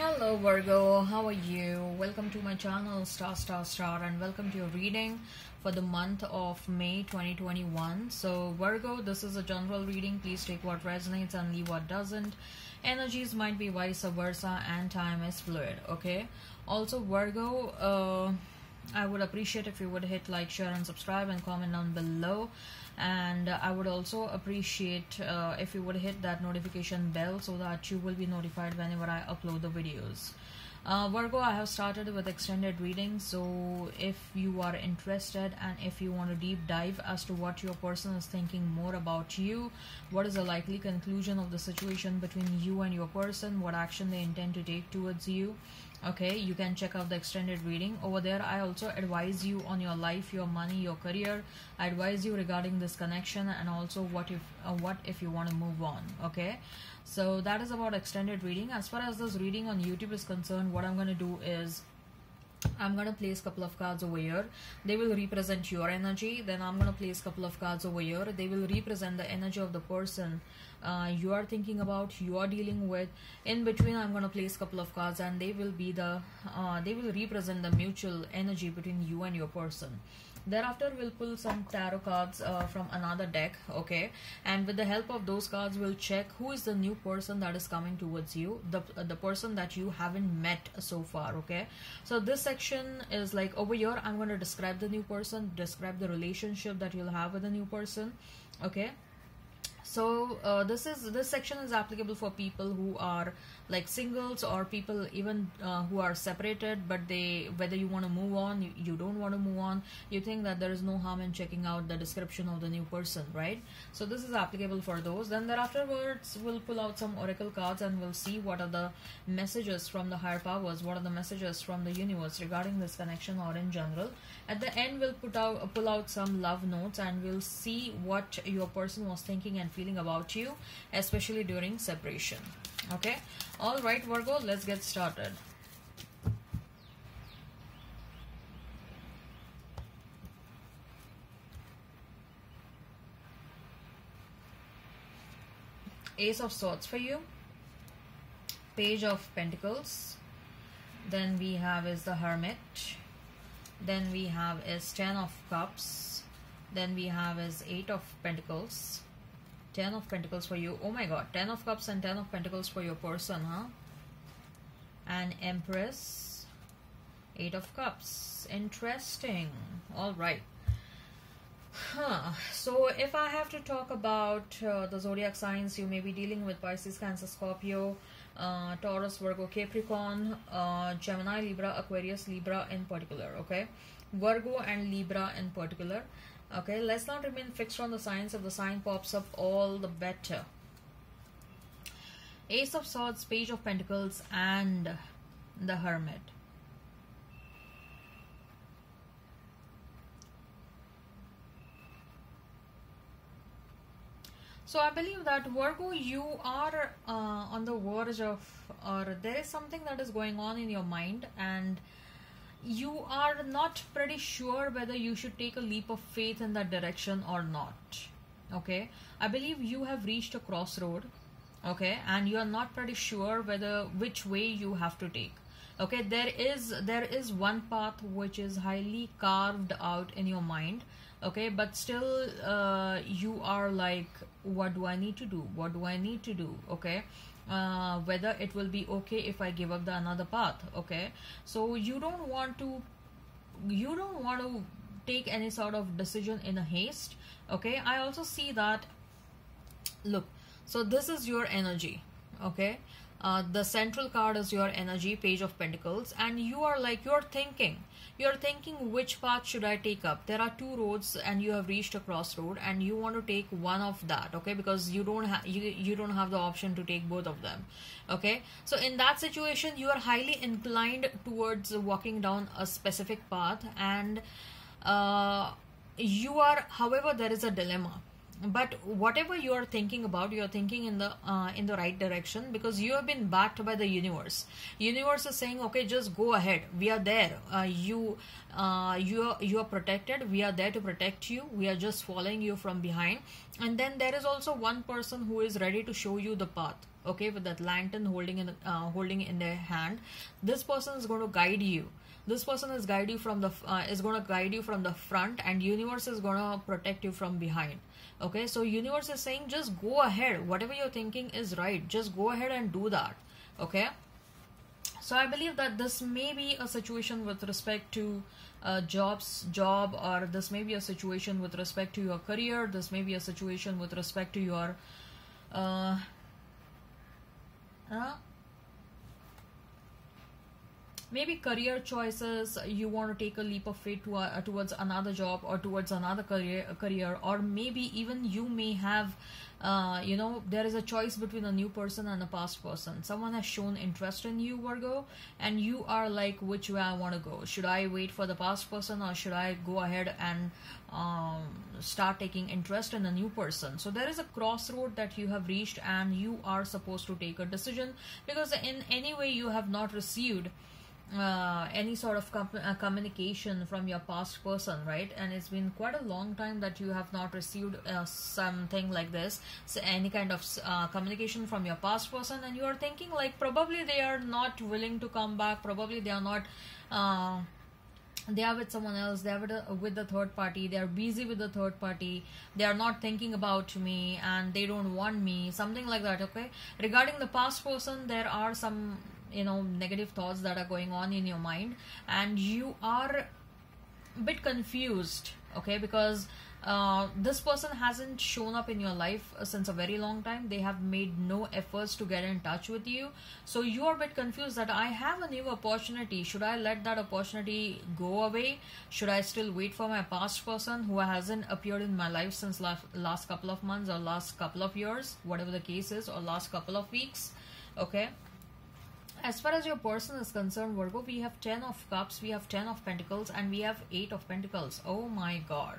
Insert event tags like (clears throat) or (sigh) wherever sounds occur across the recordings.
Hello Virgo, how are you? Welcome to my channel Staar Staar Staar and welcome to your reading for the month of May 2021. So Virgo, this is a general reading. Please take what resonates and leave what doesn't. Energies might be vice versa and time is fluid, okay? Also Virgo, uh, I would appreciate if you would hit like, share and subscribe and comment down below and I would also appreciate uh, if you would hit that notification bell so that you will be notified whenever I upload the videos. Uh, Virgo, I have started with extended reading, so if you are interested and if you want to deep dive as to what your person is thinking more about you, what is the likely conclusion of the situation between you and your person, what action they intend to take towards you, okay you can check out the extended reading. Over there i also advise you on your life your money your career. I advise you regarding this connection and also what if uh, what if you want to move on okay? So that is about extended reading. As far as this reading on youtube is concerned what i'm going to do is I'm gonna place a couple of cards over here. They will represent your energy. Then I'm gonna place a couple of cards over here. They will represent the energy of the person uh, you are thinking about, you are dealing with. In between, I'm gonna place a couple of cards, and they will be the uh, they will represent the mutual energy between you and your person thereafter we'll pull some tarot cards uh, from another deck okay? And with the help of those cards we'll check who is the new person that is coming towards you the the person that you haven't met so far okay? So this section is like over here i'm going to describe the new person describe the relationship that you'll have with the new person okay so uh, this is this section is applicable for people who are like singles or people even uh, who are separated but they whether you want to move on you, you don't want to move on you think that there is no harm in checking out the description of the new person right? So this is applicable for those. Then thereafterwards we'll pull out some oracle cards and we'll see what are the messages from the higher powers what are the messages from the universe regarding this connection or in general. At the end we'll put out pull out some love notes and we'll see what your person was thinking and feeling about you especially during separation. Okay? All right virgo let's get started. Ace of swords for you. Page of pentacles. Then we have is the hermit. Then we have is ten of cups. Then we have is eight of pentacles Ten of Pentacles for you. Oh my god. Ten of Cups and Ten of Pentacles for your person, huh? And Empress. Eight of Cups. Interesting. Alright. Huh. So if I have to talk about uh, the zodiac signs, you may be dealing with Pisces, Cancer, Scorpio, uh, Taurus, Virgo, Capricorn, uh, Gemini, Libra, Aquarius, Libra in particular, okay? Virgo and Libra in particular okay? Let's not remain fixed on the signs if the sign pops up all the better. Ace of swords page of pentacles and the hermit So I believe that Virgo, you are uh, on the verge of, or there is something that is going on in your mind, and you are not pretty sure whether you should take a leap of faith in that direction or not okay? I believe you have reached a crossroad okay? And you are not pretty sure whether which way you have to take okay? There is there is one path which is highly carved out in your mind okay? But still uh, you are like what do i need to do? What do i need to do? Okay? Uh, whether it will be okay if I give up the another path okay? So you don't want to you don't want to take any sort of decision in a haste okay? I also see that look so this is your energy okay? Uh, the central card is your energy page of pentacles and you are like you're thinking you're thinking which path should i take up. There are two roads and you have reached a crossroad and you want to take one of that okay? Because you don't have you, you don't have the option to take both of them okay? So in that situation you are highly inclined towards walking down a specific path and uh, you are however there is a dilemma but whatever you are thinking about you are thinking in the uh, in the right direction because you have been backed by the universe. Universe is saying okay just go ahead. We are there. Uh, you uh, you are, you are protected. We are there to protect you. We are just following you from behind. And then there is also one person who is ready to show you the path okay with that lantern holding in uh, holding in their hand. This person is going to guide you this person is guide you from the uh, is going to guide you from the front and universe is going to protect you from behind. Okay so universe is saying just go ahead. Whatever you're thinking is right. Just go ahead and do that. Okay? So i believe that this may be a situation with respect to uh, jobs job or this may be a situation with respect to your career. This may be a situation with respect to your uh, uh, maybe career choices you want to take a leap of faith to, uh, towards another job or towards another career career or maybe even you may have uh, you know there is a choice between a new person and a past person. Someone has shown interest in you virgo and you are like which way i want to go? Should i wait for the past person or should i go ahead and um, start taking interest in a new person? So there is a crossroad that you have reached and you are supposed to take a decision because in any way you have not received uh, any sort of com- uh, communication from your past person, right? And it's been quite a long time that you have not received uh, something like this, so any kind of uh, communication from your past person, and you are thinking like probably they are not willing to come back, probably they are not. Uh, they are with someone else they are with, a, with the third party they are busy with the third party they are not thinking about me and they don't want me something like that okay regarding the past person there are some you know negative thoughts that are going on in your mind and you are a bit confused okay? Because uh, this person hasn't shown up in your life since a very long time. They have made no efforts to get in touch with you. So you are a bit confused that i have a new opportunity. Should i let that opportunity go away? Should i still wait for my past person who hasn't appeared in my life since last, last couple of months or last couple of years whatever the case is or last couple of weeks okay as far as your person is concerned virgo we have 10 of cups we have 10 of pentacles and we have 8 of pentacles. Oh my god.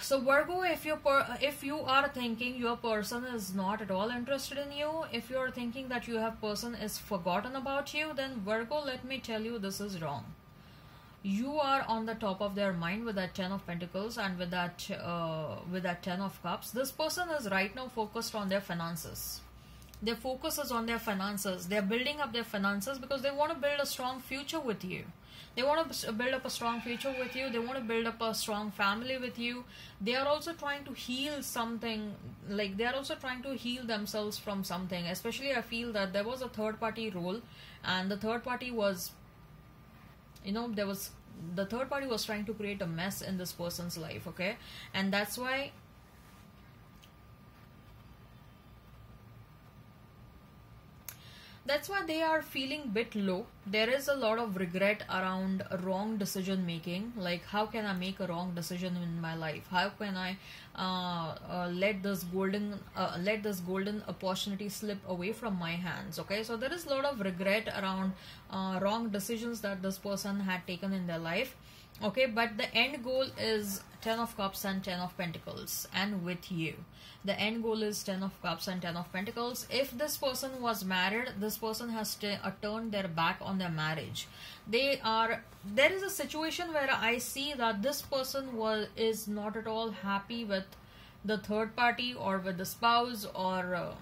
So virgo if you if you are thinking your person is not at all interested in you if you're thinking that your person is forgotten about you then virgo let me tell you this is wrong. You are on the top of their mind with that 10 of pentacles and with that uh, with that 10 of cups. This person is right now focused on their finances their focus is on their finances. They're building up their finances because they want to build a strong future with you. They want to build up a strong future with you. They want to build up a strong family with you. They are also trying to heal something, like they are also trying to heal themselves from something. Especially, I feel that there was a third party role, and the third party was, you know, there was the third party was trying to create a mess in this person's life, okay? And that's why that's why they are feeling bit low. There is a lot of regret around wrong decision making. Like how can i make a wrong decision in my life? How can i uh, uh, let this golden uh, let this golden opportunity slip away from my hands okay? So there is a lot of regret around uh, wrong decisions that this person had taken in their life okay but the end goal is 10 of cups and 10 of pentacles and with you. The end goal is 10 of cups and 10 of pentacles. If this person was married this person has uh, turned their back on their marriage. They are there is a situation where i see that this person was is not at all happy with the third party or with the spouse or uh,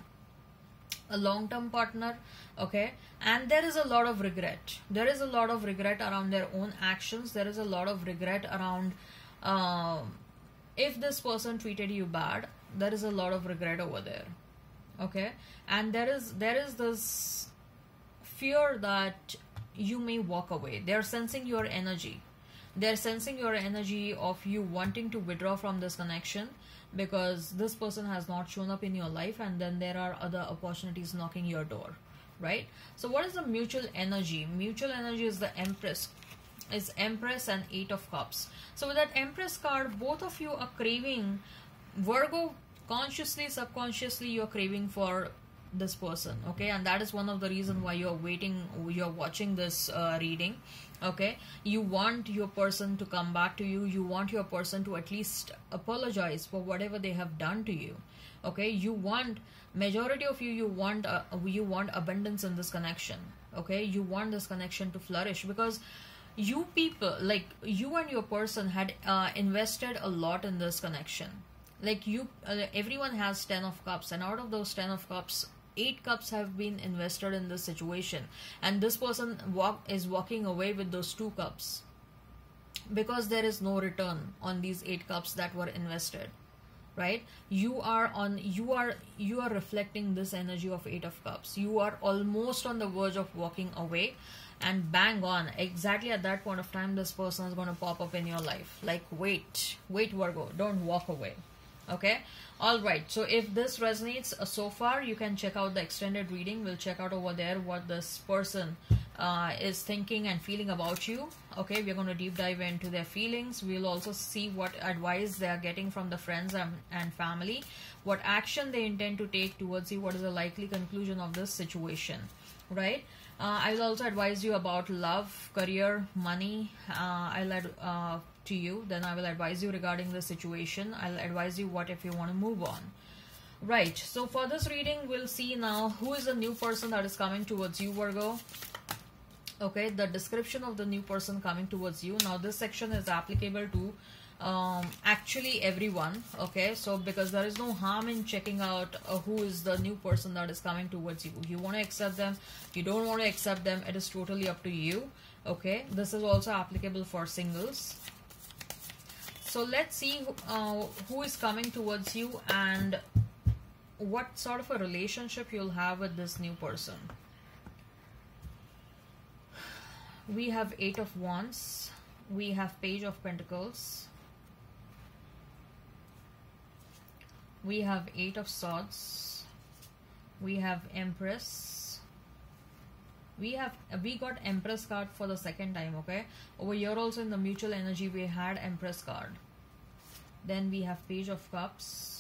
a long term partner okay? And there is a lot of regret. There is a lot of regret around their own actions. There is a lot of regret around uh, if this person treated you bad there is a lot of regret over there okay? And there is there is this fear that you may walk away. They're sensing your energy. They're sensing your energy of you wanting to withdraw from this connection because this person has not shown up in your life and then there are other opportunities knocking your door right? So what is the mutual energy? Mutual energy is the empress is empress and eight of cups. So with that empress card both of you are craving virgo consciously subconsciously you're craving for this person okay? And that is one of the reason why you're waiting you're watching this uh, reading okay? You want your person to come back to you. You want your person to at least apologize for whatever they have done to you okay you want majority of you you want uh, you want abundance in this connection. Okay you want this connection to flourish because you people like you and your person had uh, invested a lot in this connection. Like you uh, everyone has 10 of cups and out of those 10 of cups eight cups have been invested in this situation. And this person walk is walking away with those two cups because there is no return on these eight cups that were invested right? You are on you are you are reflecting this energy of eight of cups. You are almost on the verge of walking away. And bang on exactly at that point of time this person is going to pop up in your life. Like wait wait virgo don't walk away okay? All right. So if this resonates uh, so far you can check out the extended reading. We'll check out over there what this person uh, is thinking and feeling about you. Okay? We're going to deep dive into their feelings. We'll also see what advice they are getting from the friends and, and family. What action they intend to take towards you. What is the likely conclusion of this situation? Right? Uh, I will also advise you about love, career, money. Uh, I'll uh, to you. Then I will advise you regarding the situation. I'll advise you what if you want to move on. Right. So for this reading, we'll see now who is the new person that is coming towards you, Virgo. Okay, the description of the new person coming towards you. Now this section is applicable to um, actually everyone okay so because there is no harm in checking out uh, who is the new person that is coming towards you you want to accept them you don't want to accept them it is totally up to you okay this is also applicable for singles so let's see uh, who is coming towards you and what sort of a relationship you'll have with this new person. We have eight of wands. We have page of pentacles. We have eight of swords. We have empress we have we got empress card for the second time okay? Over here also in the mutual energy we had empress card. Then we have page of cups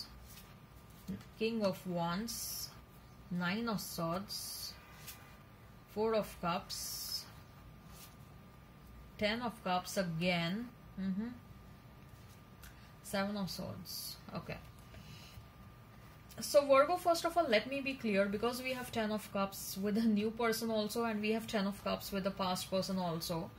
king of wands nine of swords four of cups ten of cups again mm -hmm. seven of swords okay so Virgo, first of all, let me be clear because we have 10 of cups with a new person also and we have 10 of cups with the past person also.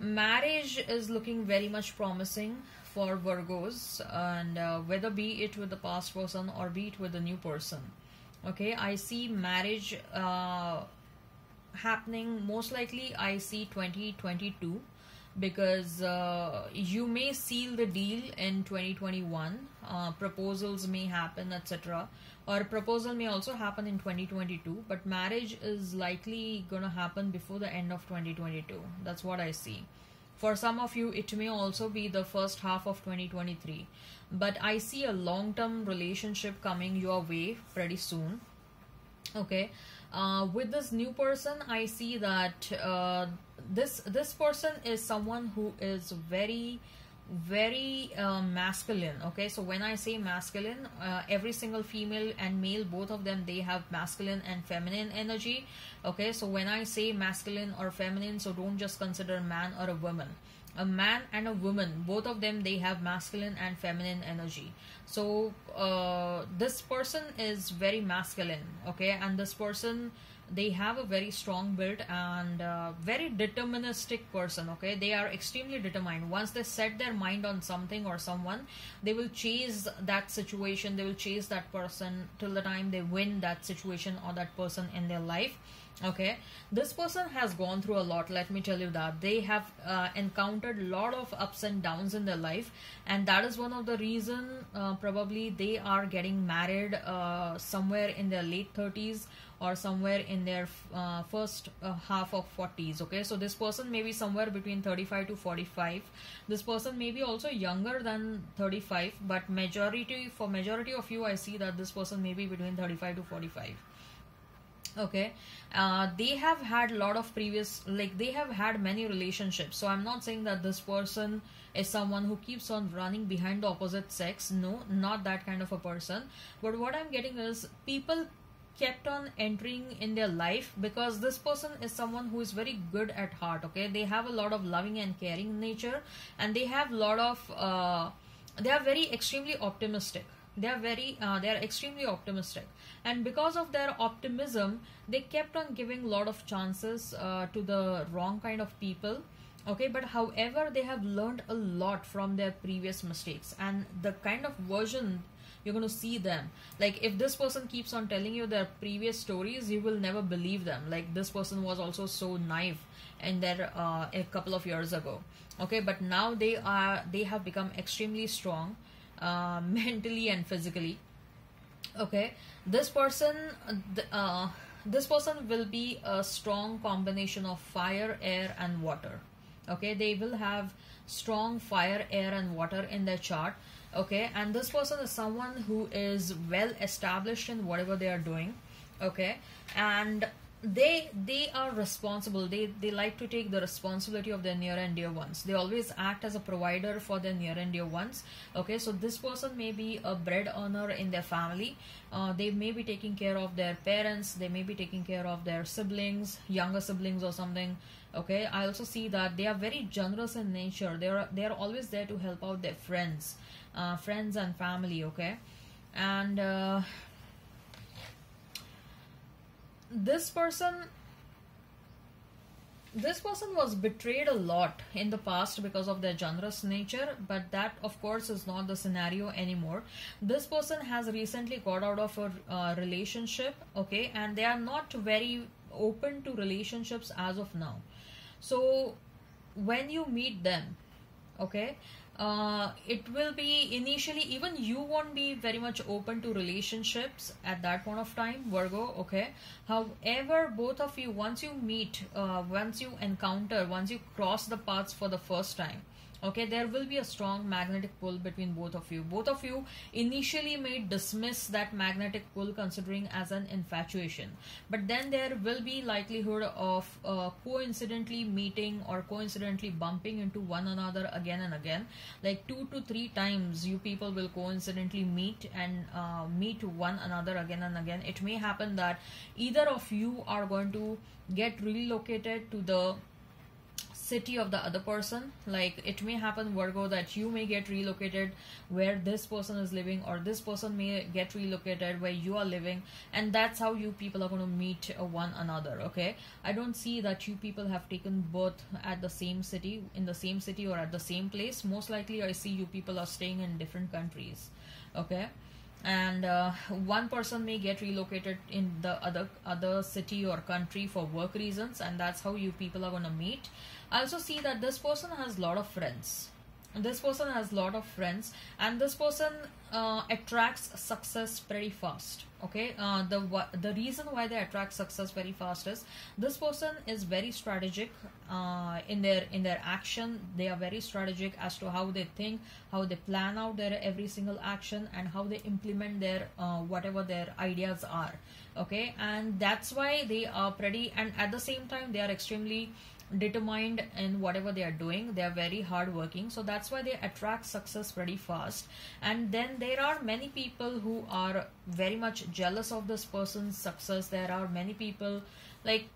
Marriage is looking very much promising for Virgos and uh, whether be it with the past person or be it with the new person. Okay, I see marriage uh, happening most likely I see 2022 because uh, you may seal the deal in 2021 uh, proposals may happen etc or proposal may also happen in 2022 but marriage is likely gonna happen before the end of 2022 that's what i see. For some of you it may also be the first half of 2023 but i see a long-term relationship coming your way pretty soon. Okay uh, with this new person i see that uh, this this person is someone who is very very uh, masculine okay? So when i say masculine uh, every single female and male both of them they have masculine and feminine energy okay? So when i say masculine or feminine so don't just consider man or a woman a man and a woman both of them they have masculine and feminine energy. So uh, this person is very masculine okay? And this person they have a very strong build and uh, very deterministic person okay? They are extremely determined. Once they set their mind on something or someone they will chase that situation they will chase that person till the time they win that situation or that person in their life okay? This person has gone through a lot. Let me tell you that. They have uh, encountered a lot of ups and downs in their life and that is one of the reason uh, probably they are getting married uh, somewhere in their late 30s or somewhere in their uh, first uh, half of 40s okay? So this person may be somewhere between 35 to 45 this person may be also younger than 35 but majority for majority of you i see that this person may be between 35 to 45 okay? Uh, they have had a lot of previous like they have had many relationships. So i'm not saying that this person is someone who keeps on running behind the opposite sex. No not that kind of a person. But what i'm getting is people kept on entering in their life because this person is someone who is very good at heart okay? They have a lot of loving and caring nature and they have a lot of uh, they are very extremely optimistic they are very uh, they are extremely optimistic. And because of their optimism they kept on giving a lot of chances uh, to the wrong kind of people okay? But however they have learned a lot from their previous mistakes and the kind of version you're going to see them. Like if this person keeps on telling you their previous stories you will never believe them. Like this person was also so naive in there uh, a couple of years ago okay? But now they are they have become extremely strong uh, mentally and physically. Okay. This person uh, this person will be a strong combination of fire air and water. Okay. They will have strong fire air and water in their chart. Okay. And this person is someone who is well established in whatever they are doing. Okay. And they they are responsible. They they like to take the responsibility of their near and dear ones. They always act as a provider for their near and dear ones. Okay so this person may be a bread earner in their family. Uh, they may be taking care of their parents. They may be taking care of their siblings younger siblings or something. Okay i also see that they are very generous in nature. They are they are always there to help out their friends uh, friends and family. Okay and uh, this person this person was betrayed a lot in the past because of their generous nature but that of course is not the scenario anymore. This person has recently got out of a uh, relationship okay and they are not very open to relationships as of now. So when you meet them okay uh, it will be initially even you won't be very much open to relationships at that point of time virgo okay? However both of you once you meet uh, once you encounter once you cross the paths for the first time okay there will be a strong magnetic pull between both of you. Both of you initially may dismiss that magnetic pull considering as an infatuation. But then there will be likelihood of uh, coincidentally meeting or coincidentally bumping into one another again and again. Like two to three times you people will coincidentally meet and uh, meet one another again and again. It may happen that either of you are going to get relocated to the city of the other person. Like it may happen virgo that you may get relocated where this person is living or this person may get relocated where you are living and that's how you people are going to meet uh, one another okay? I don't see that you people have taken birth at the same city in the same city or at the same place. Most likely i see you people are staying in different countries okay? And uh, one person may get relocated in the other other city or country for work reasons and that's how you people are going to meet I also see that this person has a lot of friends. This person has a lot of friends, and this person uh, attracts success pretty fast. Okay, uh, the the reason why they attract success very fast is this person is very strategic uh, in their in their action. They are very strategic as to how they think, how they plan out their every single action, and how they implement their uh, whatever their ideas are. Okay, and that's why they are pretty. And at the same time, they are extremely determined in whatever they are doing. They are very hardworking. So that's why they attract success pretty fast. And then there are many people who are very much jealous of this person's success. There are many people like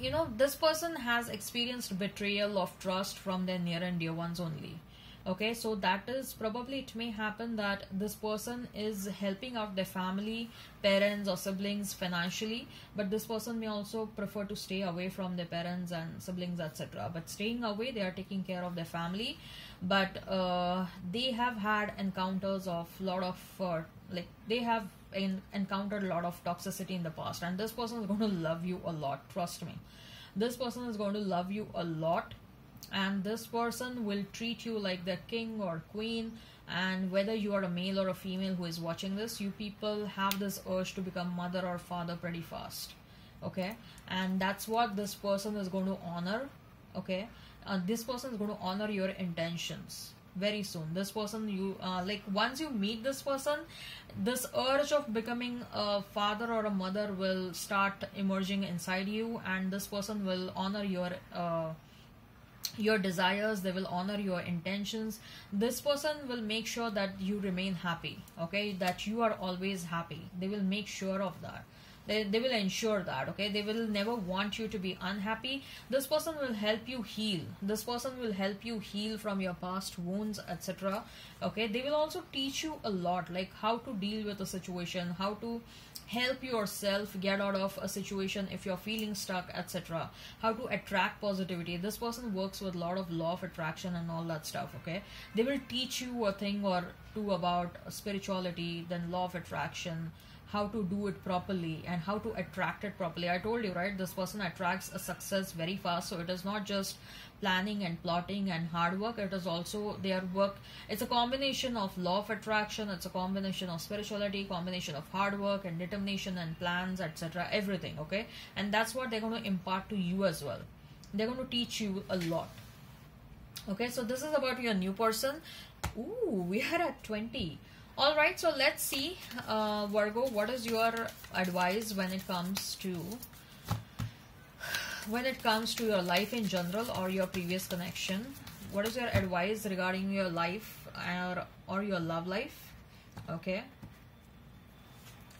you know this person has experienced betrayal of trust from their near and dear ones only okay so that is probably it may happen that this person is helping out their family parents or siblings financially but this person may also prefer to stay away from their parents and siblings etc but staying away they are taking care of their family. But uh, they have had encounters of lot of uh, like they have in, encountered a lot of toxicity in the past and this person is going to love you a lot trust me. This person is going to love you a lot and this person will treat you like the king or queen. And whether you are a male or a female who is watching this you people have this urge to become mother or father pretty fast. Okay? And that's what this person is going to honor. Okay? Uh, this person is going to honor your intentions very soon. This person you uh, like once you meet this person this urge of becoming a father or a mother will start emerging inside you. And this person will honor your uh, your desires they will honor your intentions. This person will make sure that you remain happy okay? That you are always happy. They will make sure of that. They, they will ensure that okay? They will never want you to be unhappy. This person will help you heal. This person will help you heal from your past wounds etc okay? They will also teach you a lot like how to deal with a situation how to help yourself get out of a situation if you're feeling stuck etc how to attract positivity. This person works with a lot of law of attraction and all that stuff okay? They will teach you a thing or two about spirituality then law of attraction how to do it properly and how to attract it properly. I told you right this person attracts a success very fast. So it is not just planning and plotting and hard work. It is also their work. It's a combination of law of attraction. It's a combination of spirituality combination of hard work and determination and plans etc everything okay? And that's what they're going to impart to you as well. They're going to teach you a lot okay? So this is about your new person. Ooh, we are at 20 all right so let's see uh, virgo what is your advice when it comes to when it comes to your life in general or your previous connection? What is your advice regarding your life or, or your love life? Okay.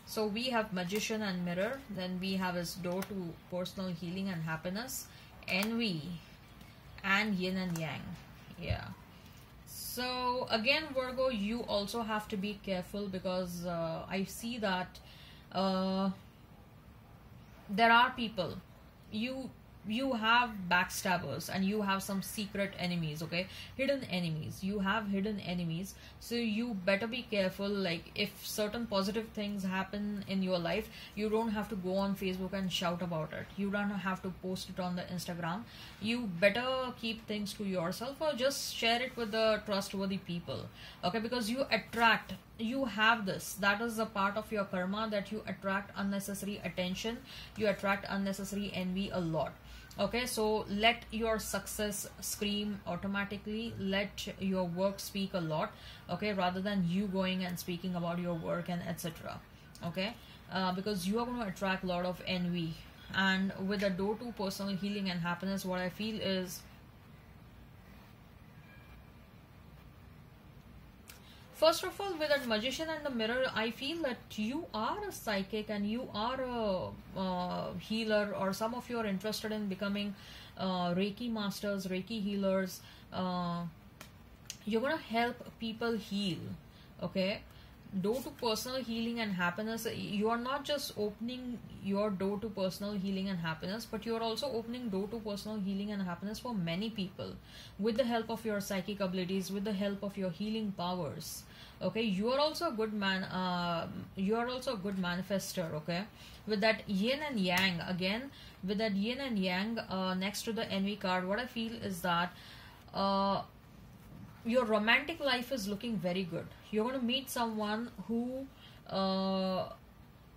So we have magician and mirror then we have his door to personal healing and happiness envy and yin and yang. Yeah so again virgo you also have to be careful because uh, i see that uh, there are people. You you have backstabbers and you have some secret enemies okay? Hidden enemies. You have hidden enemies. So you better be careful like if certain positive things happen in your life you don't have to go on facebook and shout about it. You don't have to post it on the instagram. You better keep things to yourself or just share it with the trustworthy people okay? Because you attract you have this. That is a part of your karma that you attract unnecessary attention. You attract unnecessary envy a lot okay so let your success scream automatically. Let your work speak a lot okay rather than you going and speaking about your work and etc okay? Uh, because you are going to attract a lot of envy. And with the door to personal healing and happiness what i feel is first of all with that magician and the mirror i feel that you are a psychic and you are a uh, healer or some of you are interested in becoming uh, reiki masters reiki healers. Uh, you're gonna help people heal okay door to personal healing and happiness you are not just opening your door to personal healing and happiness but you are also opening door to personal healing and happiness for many people. With the help of your psychic abilities with the help of your healing powers okay you are also a good man uh, you are also a good manifester okay. With that yin and yang again with that yin and yang uh, next to the envy card what i feel is that uh, your romantic life is looking very good. You're going to meet someone who uh,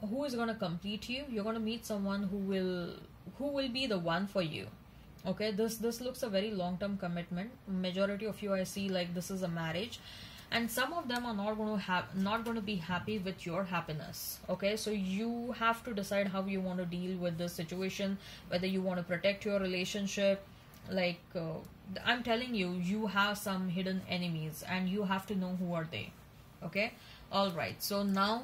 who is going to complete you. You're going to meet someone who will who will be the one for you. Okay? This this looks a very long term commitment. Majority of you i see like this is a marriage. And some of them are not going to have not going to be happy with your happiness. Okay? So you have to decide how you want to deal with this situation whether you want to protect your relationship like uh, i'm telling you you have some hidden enemies and you have to know who are they okay? All right so now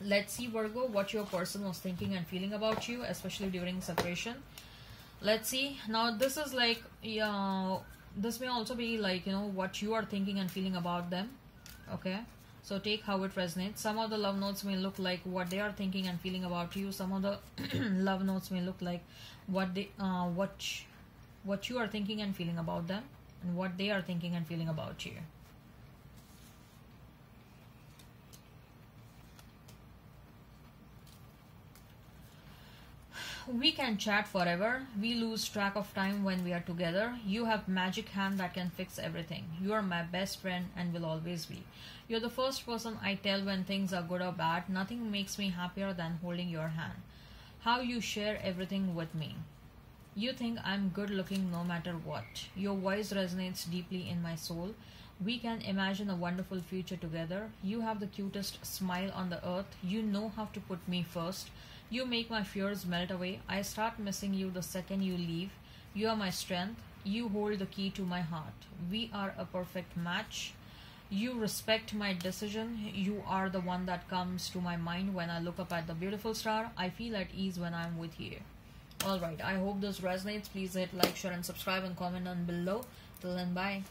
let's see virgo what your person was thinking and feeling about you especially during separation. Let's see now this is like yeah this may also be like you know what you are thinking and feeling about them okay? So take how it resonates. Some of the love notes may look like what they are thinking and feeling about you. Some of the (clears throat) love notes may look like what they uh, what what you are thinking and feeling about them and what they are thinking and feeling about you. We can chat forever. We lose track of time when we are together. You have magic hand that can fix everything. You are my best friend and will always be. You're the first person i tell when things are good or bad. Nothing makes me happier than holding your hand. How you share everything with me you think I'm good looking no matter what. Your voice resonates deeply in my soul. We can imagine a wonderful future together. You have the cutest smile on the earth. You know how to put me first. You make my fears melt away. I start missing you the second you leave. You are my strength. You hold the key to my heart. We are a perfect match. You respect my decision. You are the one that comes to my mind when I look up at the beautiful star. I feel at ease when I'm with you. Alright, I hope this resonates. Please hit like, share and subscribe and comment down below. Till then, bye.